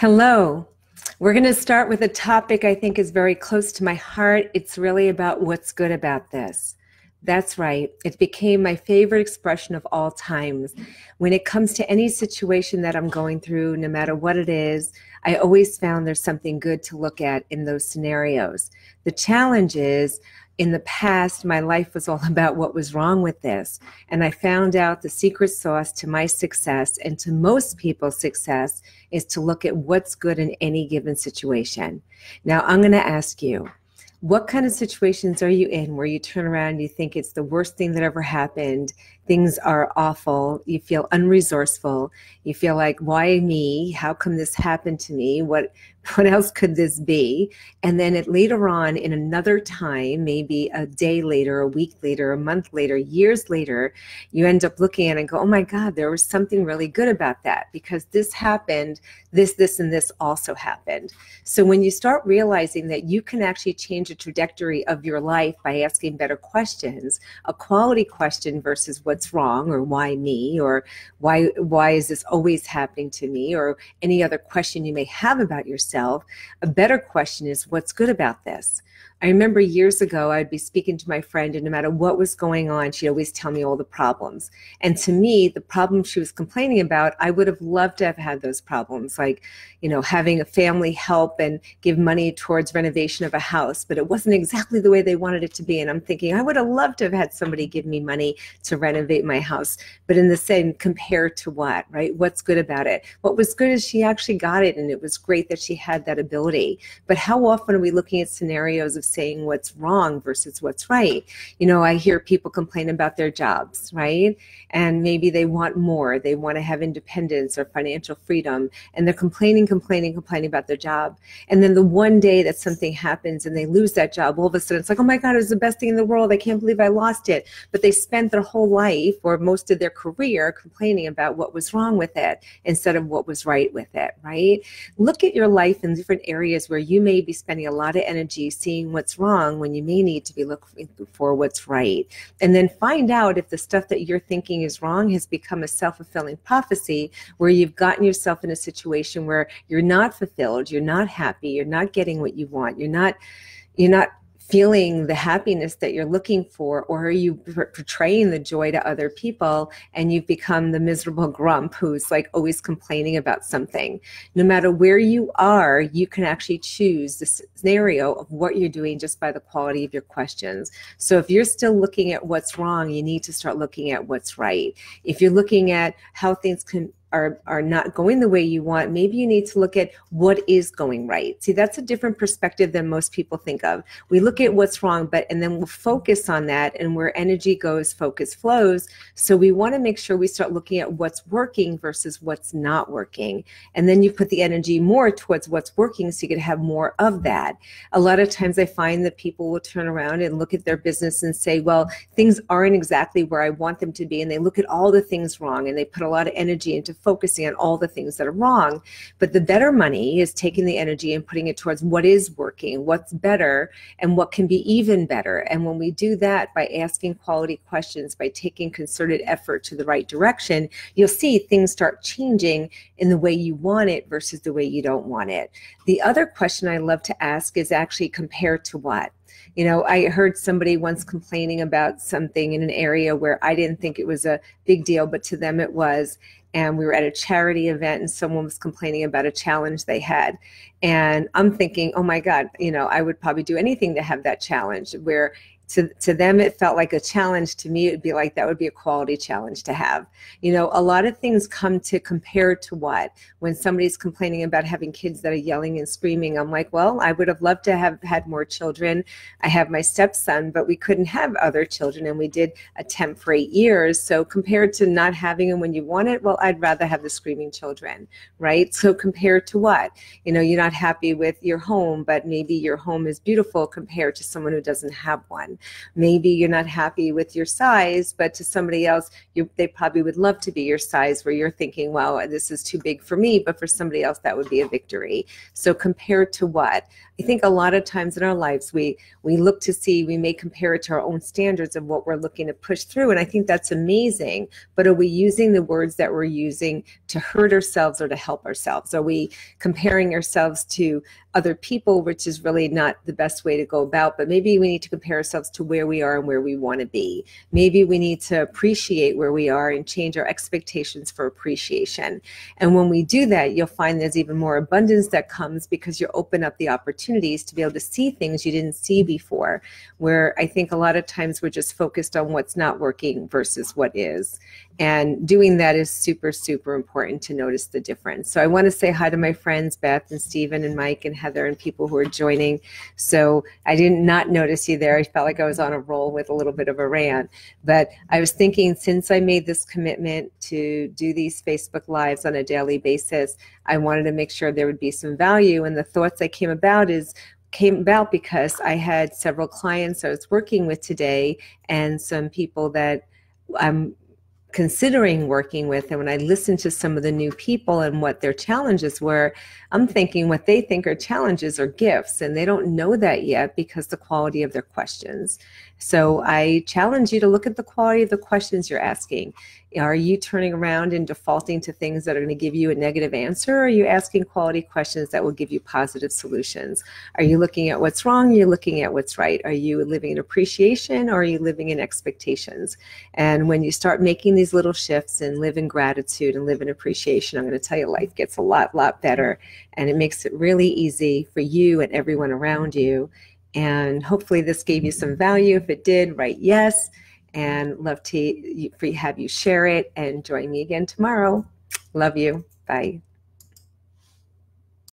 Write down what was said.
Hello. We're going to start with a topic I think is very close to my heart. It's really about what's good about this. That's right. It became my favorite expression of all times. When it comes to any situation that I'm going through, no matter what it is, I always found there's something good to look at in those scenarios. The challenge is in the past, my life was all about what was wrong with this. And I found out the secret sauce to my success and to most people's success is to look at what's good in any given situation. Now, I'm going to ask you, what kind of situations are you in where you turn around and you think it's the worst thing that ever happened? Things are awful. You feel unresourceful. You feel like why me? How come this happened to me? What what else could this be? And then it later on in another time maybe a day later a week later a month later years later you end up looking at it and go oh my god there was something really good about that because this happened this this and this also happened. So when you start realizing that you can actually change the trajectory of your life by asking better questions a quality question versus what's wrong or why me or why why is this always happening to me or any other question you may have about yourself a better question is what's good about this I remember years ago, I'd be speaking to my friend, and no matter what was going on, she'd always tell me all the problems. And to me, the problems she was complaining about, I would have loved to have had those problems, like, you know, having a family help and give money towards renovation of a house, but it wasn't exactly the way they wanted it to be. And I'm thinking, I would have loved to have had somebody give me money to renovate my house. But in the same, compared to what, right? What's good about it? What was good is she actually got it, and it was great that she had that ability. But how often are we looking at scenarios of saying what's wrong versus what's right. You know, I hear people complain about their jobs, right? And maybe they want more. They want to have independence or financial freedom. And they're complaining, complaining, complaining about their job. And then the one day that something happens and they lose that job, all of a sudden it's like, oh my God, it was the best thing in the world. I can't believe I lost it. But they spent their whole life or most of their career complaining about what was wrong with it instead of what was right with it, right? Look at your life in different areas where you may be spending a lot of energy seeing what what's wrong when you may need to be looking for what's right. And then find out if the stuff that you're thinking is wrong has become a self fulfilling prophecy where you've gotten yourself in a situation where you're not fulfilled, you're not happy, you're not getting what you want, you're not. You're not feeling the happiness that you're looking for or are you portraying the joy to other people and you've become the miserable grump who's like always complaining about something? No matter where you are you can actually choose the scenario of what you're doing just by the quality of your questions. So if you're still looking at what's wrong you need to start looking at what's right. If you're looking at how things can are are not going the way you want maybe you need to look at what is going right. See that's a different perspective than most people think of. We look at what's wrong but and then we'll focus on that and where energy goes focus flows. So we want to make sure we start looking at what's working versus what's not working. And then you put the energy more towards what's working so you can have more of that. A lot of times i find that people will turn around and look at their business and say well things aren't exactly where i want them to be and they look at all the things wrong and they put a lot of energy into focusing on all the things that are wrong. But the better money is taking the energy and putting it towards what is working, what's better, and what can be even better. And when we do that by asking quality questions, by taking concerted effort to the right direction, you'll see things start changing in the way you want it versus the way you don't want it. The other question I love to ask is actually compared to what? You know, I heard somebody once complaining about something in an area where I didn't think it was a big deal, but to them it was. And we were at a charity event and someone was complaining about a challenge they had. And i'm thinking oh my god you know i would probably do anything to have that challenge where to, to them it felt like a challenge. To me it would be like that would be a quality challenge to have. You know a lot of things come to compare to what? When somebody's complaining about having kids that are yelling and screaming i'm like well i would have loved to have had more children. I have my stepson but we couldn't have other children and we did attempt for eight years. So compared to not having them when you want it well i'd rather have the screaming children right? So compared to what? You know you're not happy with your home but maybe your home is beautiful compared to someone who doesn't have one Maybe you're not happy with your size, but to somebody else, you, they probably would love to be your size where you're thinking, wow, this is too big for me, but for somebody else, that would be a victory. So compared to what? I think a lot of times in our lives, we, we look to see, we may compare it to our own standards of what we're looking to push through. And I think that's amazing. But are we using the words that we're using to hurt ourselves or to help ourselves? Are we comparing ourselves to other people, which is really not the best way to go about? But maybe we need to compare ourselves to where we are and where we want to be. Maybe we need to appreciate where we are and change our expectations for appreciation. And when we do that, you'll find there's even more abundance that comes because you open up the opportunities to be able to see things you didn't see before. Where I think a lot of times we're just focused on what's not working versus what is. And doing that is super, super important to notice the difference. So I want to say hi to my friends, Beth and Stephen and Mike and Heather and people who are joining. So I did not notice you there. I felt like I was on a roll with a little bit of a rant. But I was thinking since I made this commitment to do these Facebook Lives on a daily basis, I wanted to make sure there would be some value. And the thoughts that came about is came about because I had several clients I was working with today and some people that I'm considering working with and when i listen to some of the new people and what their challenges were i'm thinking what they think are challenges are gifts and they don't know that yet because the quality of their questions so I challenge you to look at the quality of the questions you're asking. Are you turning around and defaulting to things that are going to give you a negative answer? Or are you asking quality questions that will give you positive solutions? Are you looking at what's wrong? You're you looking at what's right? Are you living in appreciation or are you living in expectations? And when you start making these little shifts and live in gratitude and live in appreciation, I'm going to tell you life gets a lot, lot better. And it makes it really easy for you and everyone around you and hopefully this gave you some value. If it did, write yes. And love to have you share it and join me again tomorrow. Love you. Bye.